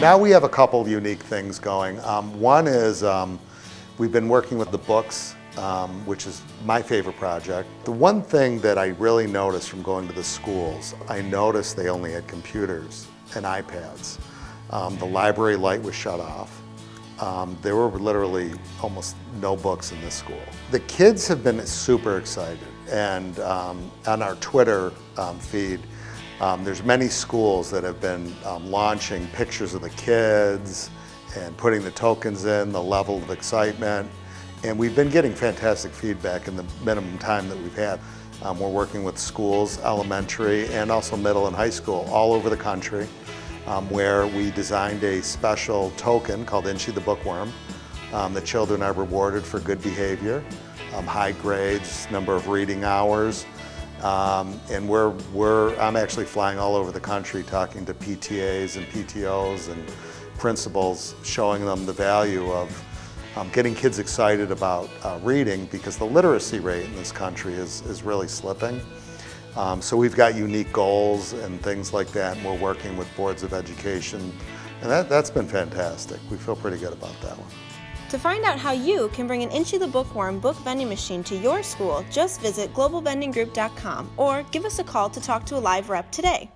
Now we have a couple of unique things going. Um, one is um, we've been working with the books, um, which is my favorite project. The one thing that I really noticed from going to the schools, I noticed they only had computers and iPads. Um, the library light was shut off. Um, there were literally almost no books in this school. The kids have been super excited and um, on our Twitter feed, um, there's many schools that have been um, launching pictures of the kids and putting the tokens in, the level of excitement. And we've been getting fantastic feedback in the minimum time that we've had. Um, we're working with schools, elementary and also middle and high school all over the country um, where we designed a special token called Inchy the Bookworm. Um, the children are rewarded for good behavior, um, high grades, number of reading hours, um, and we're, we're, I'm actually flying all over the country talking to PTAs and PTOs and principals, showing them the value of um, getting kids excited about uh, reading because the literacy rate in this country is, is really slipping. Um, so we've got unique goals and things like that, and we're working with boards of education, and that, that's been fantastic. We feel pretty good about that one. To find out how you can bring an Inchy the Bookworm book vending machine to your school, just visit globalvendinggroup.com or give us a call to talk to a live rep today.